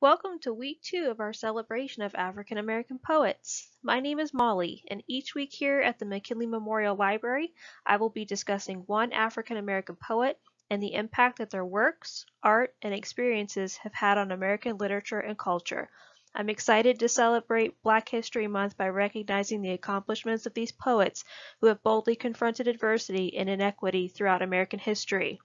Welcome to week two of our celebration of African American poets. My name is Molly, and each week here at the McKinley Memorial Library, I will be discussing one African American poet and the impact that their works, art, and experiences have had on American literature and culture. I'm excited to celebrate Black History Month by recognizing the accomplishments of these poets who have boldly confronted adversity and inequity throughout American history.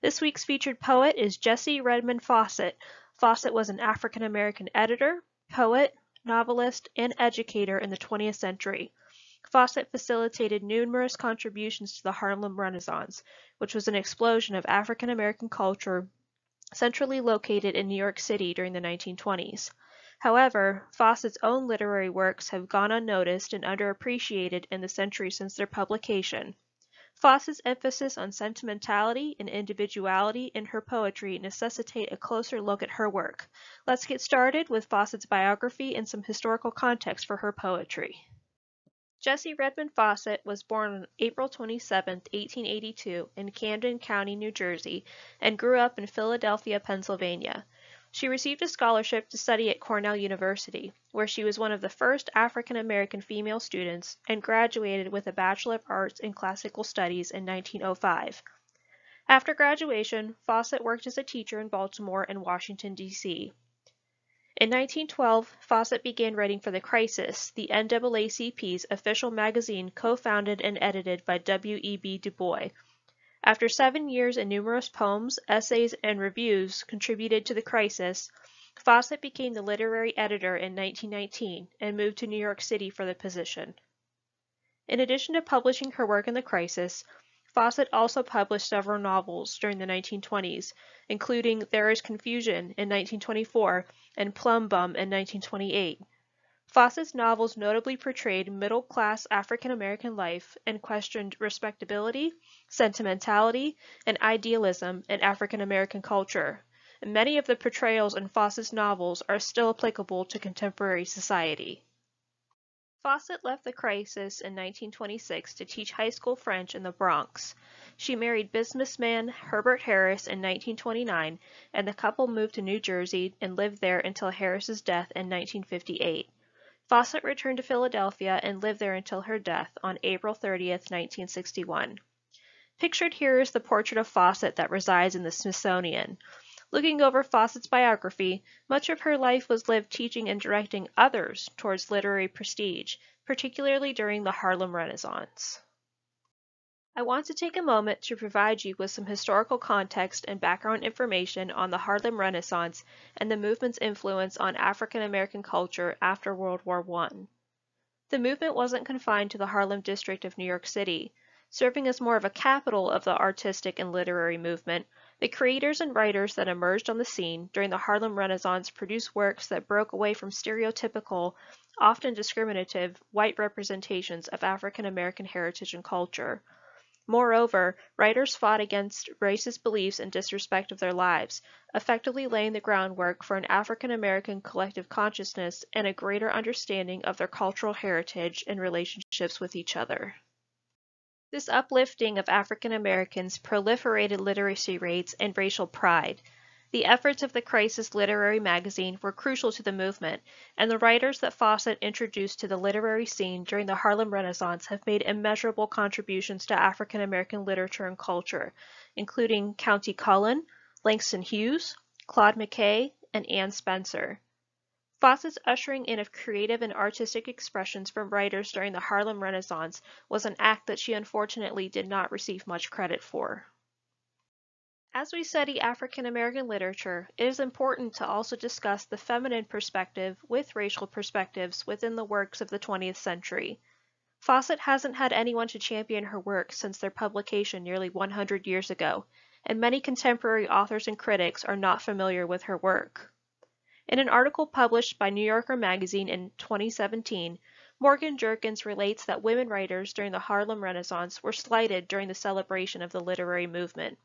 This week's featured poet is Jessie Redmon Fauset, Fauset was an African American editor, poet, novelist, and educator in the 20th century. Fauset facilitated numerous contributions to the Harlem Renaissance, which was an explosion of African American culture centrally located in New York City during the 1920s. However, Fauset's own literary works have gone unnoticed and underappreciated in the century since their publication. Fauset's emphasis on sentimentality and individuality in her poetry necessitate a closer look at her work. Let's get started with Fauset's biography and some historical context for her poetry. Jessie Redmon Fauset was born on April 27, 1882 in Camden County, New Jersey, and grew up in Philadelphia, Pennsylvania. She received a scholarship to study at Cornell University, where she was one of the first African American female students and graduated with a Bachelor of Arts in Classical Studies in 1905. After graduation, Fauset worked as a teacher in Baltimore and Washington, D.C. In 1912, Fauset began writing for The Crisis, the NAACP's official magazine co-founded and edited by W. E. B. Du Bois. After seven years and numerous poems, essays, and reviews contributed to the crisis, Fauset became the literary editor in 1919 and moved to New York City for the position. In addition to publishing her work in the crisis, Fauset also published several novels during the 1920s, including There is Confusion in 1924 and Plum Bun in 1928. Fauset's novels notably portrayed middle-class African-American life and questioned respectability, sentimentality, and idealism in African-American culture. Many of the portrayals in Fauset's novels are still applicable to contemporary society. Fauset left the crisis in 1926 to teach high school French in the Bronx. She married businessman Herbert Harris in 1929, and the couple moved to New Jersey and lived there until Harris's death in 1958. Fauset returned to Philadelphia and lived there until her death on April 30, 1961. Pictured here is the portrait of Fauset that resides in the Smithsonian. Looking over Fauset's biography, much of her life was lived teaching and directing others towards literary prestige, particularly during the Harlem Renaissance. I want to take a moment to provide you with some historical context and background information on the Harlem Renaissance and the movement's influence on African American culture after World War I. The movement wasn't confined to the Harlem district of New York City. Serving as more of a capital of the artistic and literary movement, the creators and writers that emerged on the scene during the Harlem Renaissance produced works that broke away from stereotypical, often discriminative, white representations of African American heritage and culture. Moreover, writers fought against racist beliefs and disrespect of their lives, effectively laying the groundwork for an African American collective consciousness and a greater understanding of their cultural heritage and relationships with each other. This uplifting of African Americans proliferated literacy rates and racial pride, the efforts of the Crisis Literary Magazine were crucial to the movement, and the writers that Fauset introduced to the literary scene during the Harlem Renaissance have made immeasurable contributions to African American literature and culture, including Countee Cullen, Langston Hughes, Claude McKay, and Anne Spencer. Fauset's ushering in of creative and artistic expressions from writers during the Harlem Renaissance was an act that she unfortunately did not receive much credit for. As we study African American literature, it is important to also discuss the feminine perspective with racial perspectives within the works of the 20th century. Fauset hasn't had anyone to champion her work since their publication nearly 100 years ago, and many contemporary authors and critics are not familiar with her work. In an article published by New Yorker Magazine in 2017, Morgan Jerkins relates that women writers during the Harlem Renaissance were slighted during the celebration of the literary movement.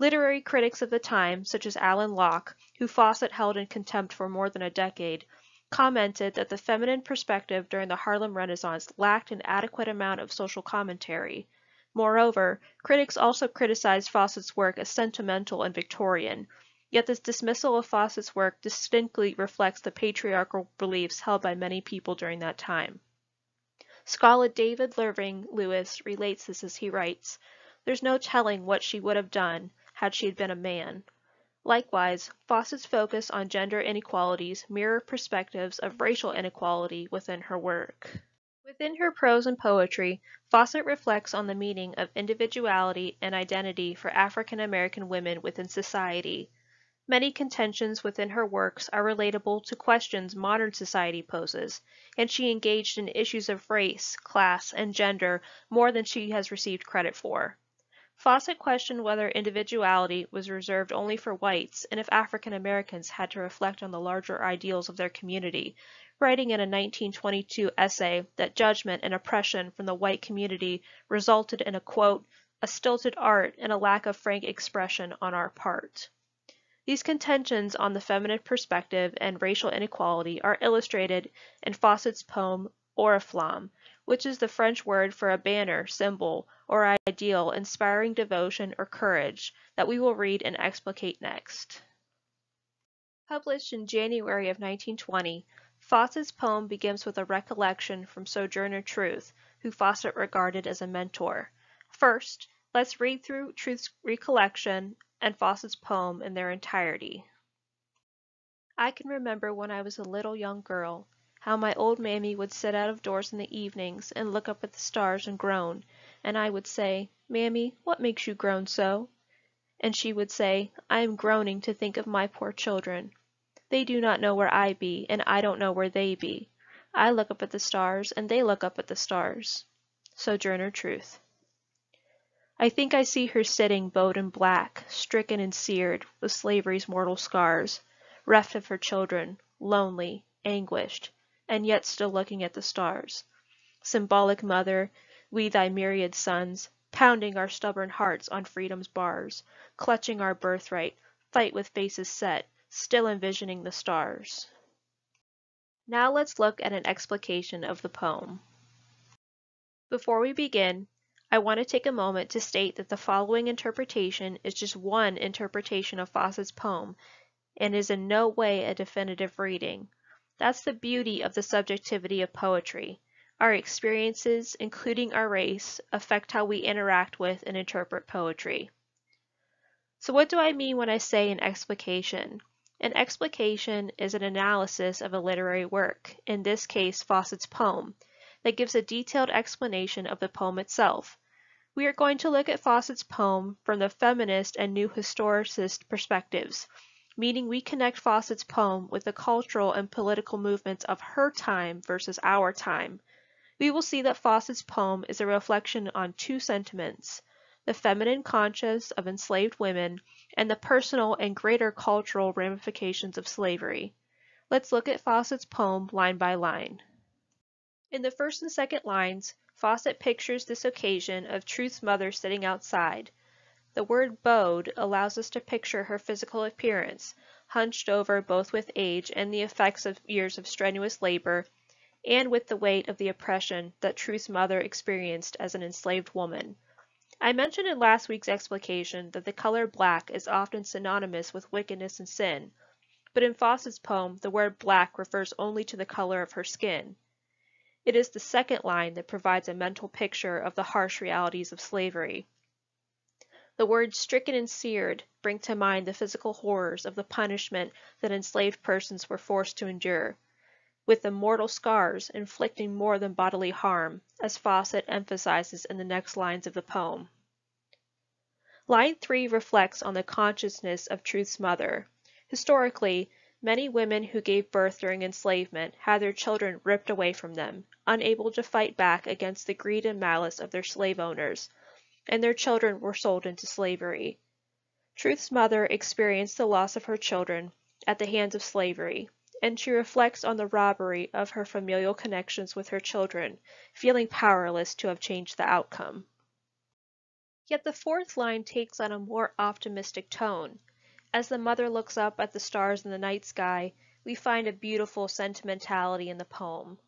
Literary critics of the time, such as Alain Locke, who Fauset held in contempt for more than a decade, commented that the feminine perspective during the Harlem Renaissance lacked an adequate amount of social commentary. Moreover, critics also criticized Fauset's work as sentimental and Victorian. Yet this dismissal of Fauset's work distinctly reflects the patriarchal beliefs held by many people during that time. Scholar David Levering Lewis relates this as he writes, There's no telling what she would have done had she been a man. Likewise, Fauset's focus on gender inequalities mirror perspectives of racial inequality within her work. Within her prose and poetry, Fauset reflects on the meaning of individuality and identity for African American women within society. Many contentions within her works are relatable to questions modern society poses, and she engaged in issues of race, class, and gender more than she has received credit for. Fauset questioned whether individuality was reserved only for whites and if African Americans had to reflect on the larger ideals of their community, writing in a 1922 essay that judgment and oppression from the white community resulted in a quote, a stilted art and a lack of frank expression on our part. These contentions on the feminine perspective and racial inequality are illustrated in Fauset's poem Oriflamme, which is the French word for a banner, symbol, or ideal inspiring devotion or courage that we will read and explicate next. Published in January of 1920, Fauset's poem begins with a recollection from Sojourner Truth, who Fauset regarded as a mentor. First, let's read through Truth's recollection and Fauset's poem in their entirety. I can remember when I was a little young girl, how my old mammy would sit out of doors in the evenings and look up at the stars and groan, and I would say, Mammy, what makes you groan so? And she would say, I am groaning to think of my poor children. They do not know where I be, and I don't know where they be. I look up at the stars, and they look up at the stars. Sojourner Truth. I think I see her sitting bowed in black, stricken and seared with slavery's mortal scars, reft of her children, lonely, anguished, and yet still looking at the stars. Symbolic mother, we thy myriad sons, pounding our stubborn hearts on freedom's bars, clutching our birthright, fight with faces set, still envisioning the stars. Now let's look at an explication of the poem. Before we begin, I want to take a moment to state that the following interpretation is just one interpretation of Fauset's poem and is in no way a definitive reading. That's the beauty of the subjectivity of poetry. Our experiences, including our race, affect how we interact with and interpret poetry. So what do I mean when I say an explication? An explication is an analysis of a literary work, in this case Fauset's poem, that gives a detailed explanation of the poem itself. We are going to look at Fauset's poem from the feminist and new historicist perspectives, meaning we connect Fauset's poem with the cultural and political movements of her time versus our time. We will see that Fauset's poem is a reflection on two sentiments, the feminine conscience of enslaved women and the personal and greater cultural ramifications of slavery. Let's look at Fauset's poem line by line. In the first and second lines, Fauset pictures this occasion of Truth's mother sitting outside. The word bowed allows us to picture her physical appearance, hunched over both with age and the effects of years of strenuous labor, and with the weight of the oppression that Truth's mother experienced as an enslaved woman. I mentioned in last week's explication that the color black is often synonymous with wickedness and sin, but in Fauset's poem the word black refers only to the color of her skin. It is the second line that provides a mental picture of the harsh realities of slavery. The words stricken and seared bring to mind the physical horrors of the punishment that enslaved persons were forced to endure, with the mortal scars inflicting more than bodily harm, as Fauset emphasizes in the next lines of the poem. Line 3 reflects on the consciousness of Truth's mother. Historically, many women who gave birth during enslavement had their children ripped away from them, unable to fight back against the greed and malice of their slave owners, and their children were sold into slavery. Truth's mother experienced the loss of her children at the hands of slavery, and she reflects on the robbery of her familial connections with her children, feeling powerless to have changed the outcome. Yet the fourth line takes on a more optimistic tone. As the mother looks up at the stars in the night sky, we find a beautiful sentimentality in the poem.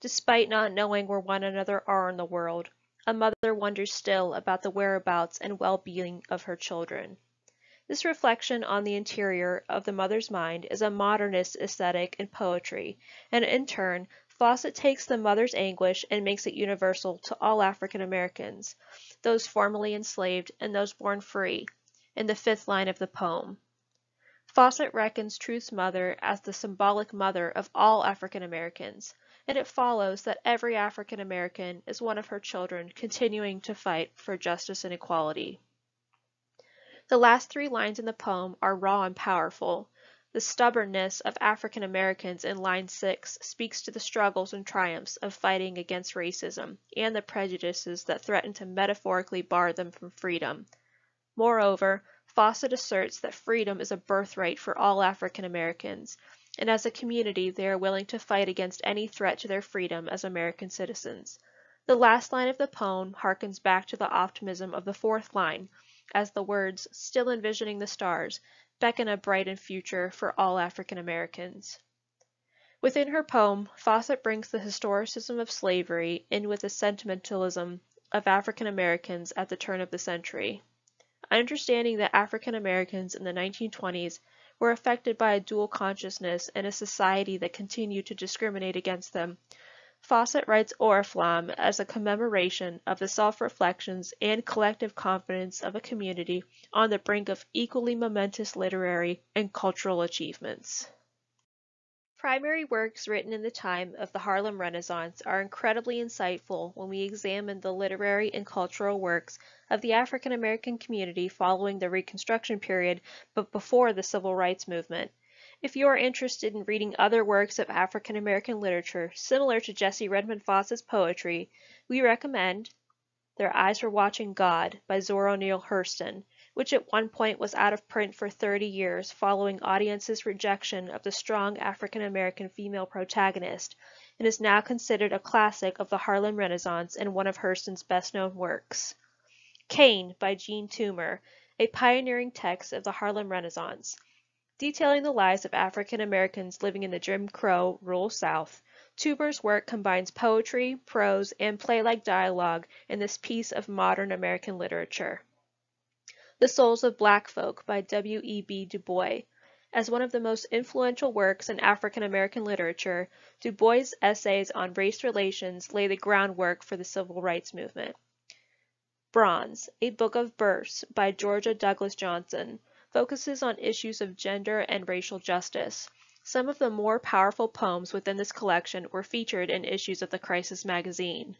Despite not knowing where one another are in the world, a mother wonders still about the whereabouts and well-being of her children. This reflection on the interior of the mother's mind is a modernist aesthetic in poetry, and in turn, Fauset takes the mother's anguish and makes it universal to all African Americans, those formerly enslaved and those born free, in the fifth line of the poem. Fauset reckons Truth's mother as the symbolic mother of all African Americans, and it follows that every African American is one of her children continuing to fight for justice and equality. The last three lines in the poem are raw and powerful. The stubbornness of African Americans in line 6 speaks to the struggles and triumphs of fighting against racism and the prejudices that threaten to metaphorically bar them from freedom. Moreover, Fauset asserts that freedom is a birthright for all African Americans, and as a community they are willing to fight against any threat to their freedom as American citizens. The last line of the poem harkens back to the optimism of the fourth line, as the words, still envisioning the stars, beckon a brightened future for all African Americans. Within her poem, Fauset brings the historicism of slavery in with the sentimentalism of African Americans at the turn of the century. Understanding that African Americans in the 1920s were affected by a dual consciousness in a society that continued to discriminate against them, Fauset writes Oriflamme as a commemoration of the self-reflections and collective confidence of a community on the brink of equally momentous literary and cultural achievements. Primary works written in the time of the Harlem Renaissance are incredibly insightful when we examine the literary and cultural works of the African American community following the Reconstruction period but before the Civil Rights Movement. If you are interested in reading other works of African American literature similar to Jessie Redmon Fauset's poetry, we recommend Their Eyes Were Watching God by Zora Neale Hurston, which at one point was out of print for 30 years following audiences' rejection of the strong African American female protagonist, and is now considered a classic of the Harlem Renaissance and one of Hurston's best-known works. Cane by Jean Toomer, a pioneering text of the Harlem Renaissance. Detailing the lives of African Americans living in the Jim Crow rural South, Toomer's work combines poetry, prose, and play-like dialogue in this piece of modern American literature. The Souls of Black Folk by W. E. B. Du Bois. As one of the most influential works in African American literature, Du Bois' essays on race relations lay the groundwork for the civil rights movement. Bronze, a Book of Verse by Georgia Douglas Johnson, focuses on issues of gender and racial justice. Some of the more powerful poems within this collection were featured in issues of the Crisis magazine.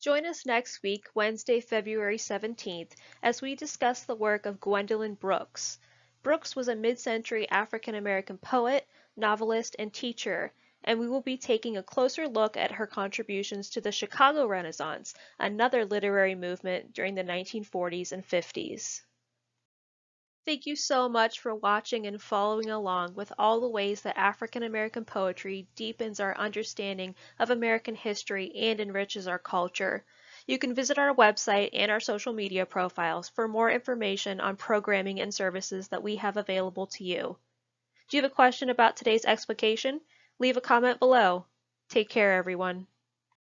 Join us next week, Wednesday, February 17th, as we discuss the work of Gwendolyn Brooks. Brooks was a mid-century African-American poet, novelist, and teacher, and we will be taking a closer look at her contributions to the Chicago Renaissance, another literary movement during the 1940s and 50s. Thank you so much for watching and following along with all the ways that African American poetry deepens our understanding of American history and enriches our culture. You can visit our website and our social media profiles for more information on programming and services that we have available to you. Do you have a question about today's explication? Leave a comment below. Take care, everyone.